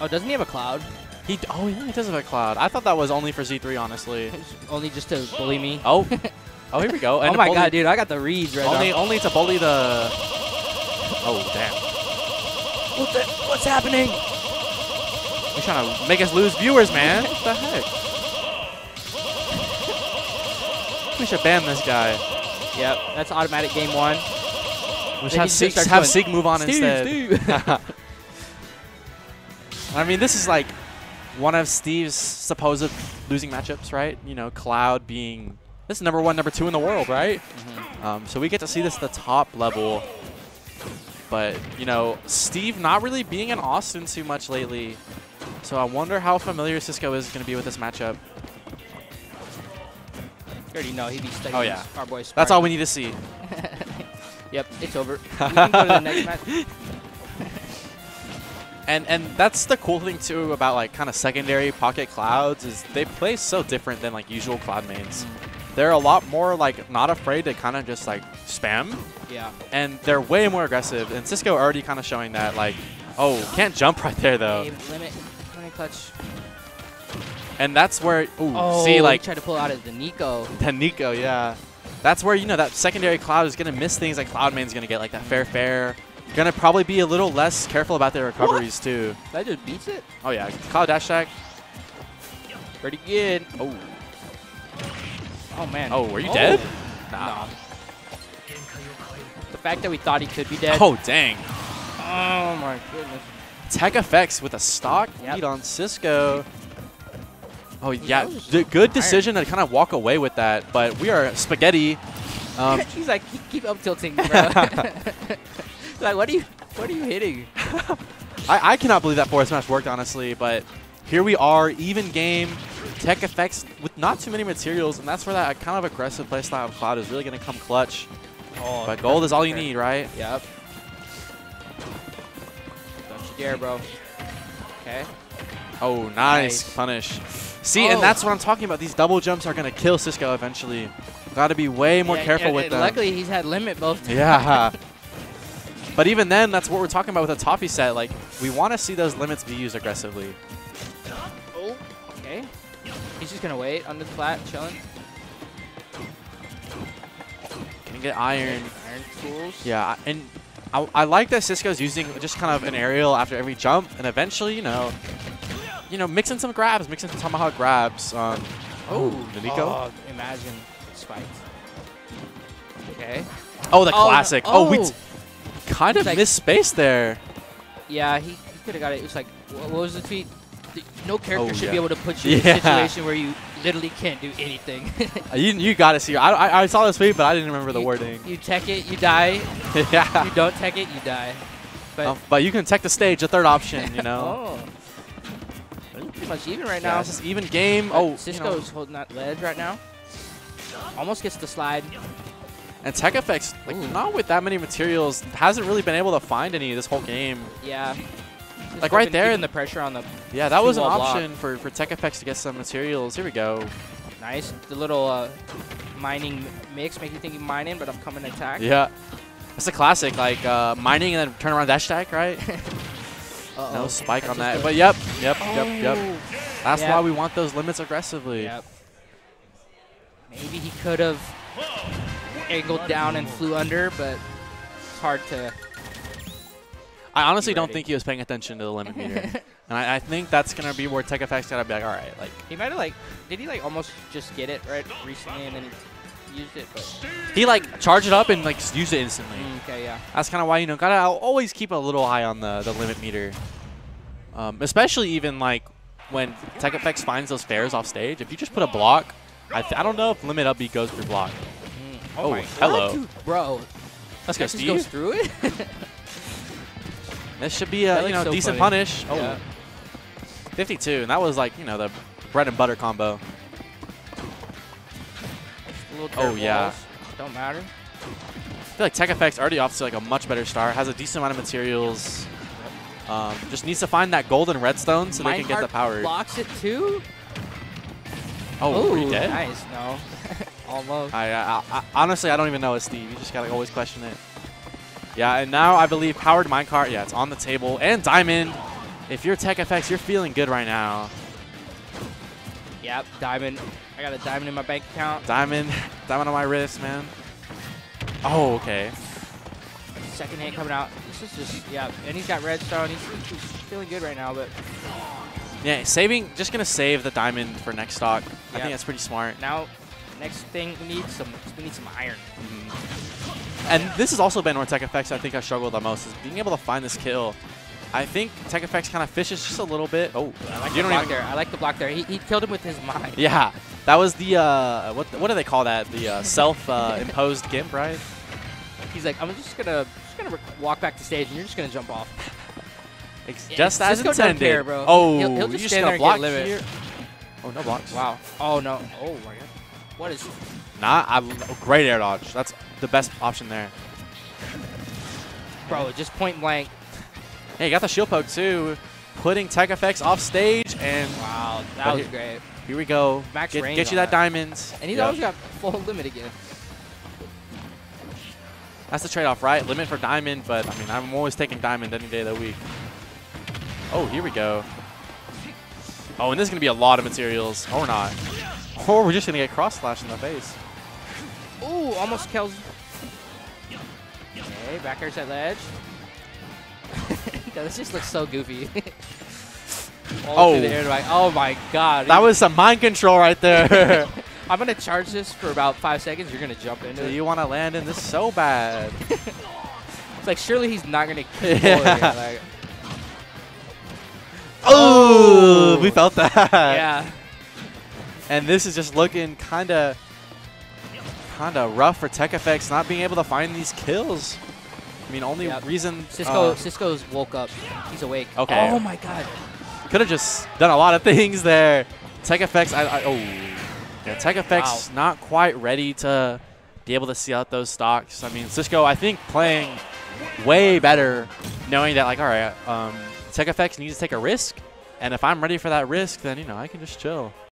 Oh, doesn't he have a cloud? He d- oh yeah, he does have a cloud. I thought that was only for Z3, honestly. Only just to bully me. Oh, oh here we go. Oh and oh my god, dude, I got the reads right Only now. only to bully the. Oh damn! What the, what's happening? You're trying to make us lose viewers, man. what the heck? We should ban this guy. Yep, that's automatic game one. We should have Sig, have Sig move on Steve, instead. Steve. I mean, this is like one of Steve's supposed losing matchups, right? You know, Cloud being this is number one, number two in the world, right? Mm-hmm. Um, so we get to see this at the top level. But you know, Steve not really being in Austin too much lately. So I wonder how familiar Cisco is going to be with this matchup. You already know he'd be studying Oh, yeah. our boy That's all we need to see. Yep, it's over. And and that's the cool thing too about like kind of secondary pocket clouds is they play so different than like usual cloud mains. Mm-hmm. They're a lot more like not afraid to kind of just like spam, Yeah. and they're way more aggressive. And Cisco already kind of showing that like, oh, can't jump right there though. Game limit. Clutch. And that's where ooh, Oh, see like tried to pull out of the Nico. the Nico, yeah. That's where you know that secondary cloud is gonna miss things like Cloud Main's gonna get like that fair fair. Gonna probably be a little less careful about their recoveries too. That just beats it. Oh yeah, Cloud dash attack. Pretty good. Oh, Oh man. oh, were you dead? Nah. The fact that we thought he could be dead. Oh dang. Oh my goodness. Tech effects with a stock Yep. lead on Cisco. Oh yeah, d- good decision to kind of walk away with that. But we are spaghetti. Um, He's like, keep, keep up tilting, bro. like, what are you, what are you hitting? I, I cannot believe that forward smash worked honestly. But here we are, even game. Tech effects with not too many materials, and that's where that kind of aggressive playstyle of Cloud is really going to come clutch. Oh, But gold is all you need, right? Yep. Don't you dare, bro. Okay. Oh, nice, Nice. punish. See, Oh. and that's what I'm talking about. These double jumps are going to kill Cisco eventually. Got to be way more Yeah, careful and- with and them. Luckily, he's had limit both. times. Yeah. but even then, that's what we're talking about with a toffee set. Like, we want to see those limits be used aggressively. Oh. Okay. He's just gonna wait on the flat, chilling. Can get iron. Iron tools. Yeah, and I, I like that Cisco's using just kind of an aerial after every jump, and eventually, you know, you know, mixing some grabs, mixing some tomahawk grabs. Um, oh, Nico. Oh, imagine spiked. Okay. Oh, the Oh, no- classic. Oh, we oh. Kind of It's like- missed space there. Yeah, he, he could have got it. It was like, what, was the tweet? No character Oh, should yeah. be able to put you in a situation where you literally can't do anything. You, you got to see. I, I, I saw this tweet, but I didn't remember the You- wording. you tech it, you die. yeah. you don't tech it, you die. But Um, but you can tech the stage, a third option, you know. oh, It's pretty much even right Yeah, now. it's just even game. But Oh, you Cisco's know, holding that ledge right now. Almost gets the slide. And tech effects, like Ooh. not with that many materials, hasn't really been able to find any this whole game. Yeah. Like right there in the pressure on the Yeah, that was an block. option for, for tech effects to get some materials. Here we go. nice, the little uh, mining mix make you think you're mining, but I'm coming to attack. Yeah. It's a classic, like uh, mining and then turn around dash attack, right? Uh-oh. no spike on that. just But yep, yep, yep, yep. Oh. That's Yep. why we want those limits aggressively. Yep. Maybe he could have angled down and flew under, but it's hard to. I honestly don't think he was paying attention to the limit meter. and I, I think that's going to be where tech effects got to be like, all right, like, he might have like, did he like almost just get it right recently and then he used it? But he like charged it up and like used it instantly. Mm, okay, yeah. That's kind of why, you know, gotta always keep a little eye on the, the limit meter. Um, especially even like when Tech Effects finds those fares off stage. If you just put a block, I, th- I don't know if limit up B goes through block. Mm. Oh, hello. Dude, bro. Let's go, just goes through it. This should be a That you know so decent funny. punish. Oh, Yeah. 52, and that was like you know the bread and butter combo. Oh, yeah. walls. Don't matter. I feel like Tech Effects already off to like a much better start. Has a decent amount of materials. Um, just needs to find that golden redstone so they can get the power. Blocks it too. Oh, Ooh, dead? Nice. No. Almost. I, I, I honestly I don't even know it's Steve. You just gotta always question it. Yeah, and now I believe powered minecart. Yeah, it's on the table and diamond. if you're TechEffects, you're feeling good right now. Yep, diamond. I got a diamond in my bank account. Diamond, diamond on my wrist, man. Oh, okay. Second hand coming out. This is just, yeah. And he's got redstone. He's, he's feeling good right now, but Yeah, saving, just gonna save the diamond for next stock. I think that's pretty smart. now, next thing we need some, we need some iron. And this has also been where Tech Effects I think I struggled the most is being able to find this kill. I think Tech Effects kind of fishes just a little bit. Oh, I like you the don't block even. there. I like the block there. He, he killed him with his mind. Yeah, that was the uh, what what do they call that? The uh, self-imposed gimp, right? He's like, I'm just gonna, just gonna walk back to stage, and you're just gonna jump off. Ex- Yeah, just as Cisco intended. care, bro. Oh, He'll- he'll you just just stand gonna block limit. here? Oh, no blocks. Wow. Oh no. Oh my god. What is? Not I, oh, great air dodge. That's the best option there. Bro, just point blank. Hey, you got the shield poke too, putting Tech Effects off stage, and Wow, that was here- great. here we go. Max get, range get you that that. diamond. And he's Yep. always got full limit again. That's the trade-off, right? Limit for diamond, but I mean, I'm always taking diamond any day of the week. Oh, here we go. Oh, and this is gonna be a lot of materials, or not, or we're just gonna get cross slash in the face. Ooh, almost kills. Okay, back airs that ledge. this just looks so goofy. Oh. the air, like, oh my god. That was some mind control right there. I'm gonna charge this for about five seconds. You're gonna jump into Do it. you want to land in this so bad? It's like surely he's not gonna kill Yeah. Like, Oh, we felt that. yeah. And this is just looking kind of, kind of rough for TechEffects not being able to find these kills. I mean, only Yep. reason Cisco, uh, Cisco's woke up. He's awake. Okay. Oh my god. could have just done a lot of things there. TechEffects, I, I, oh, yeah, TechEffects not quite ready to be able to see out those stocks. I mean, Cisco, I think playing way better, knowing that like, all right, um, TechEffects needs to take a risk, and if I'm ready for that risk, then you know I can just chill.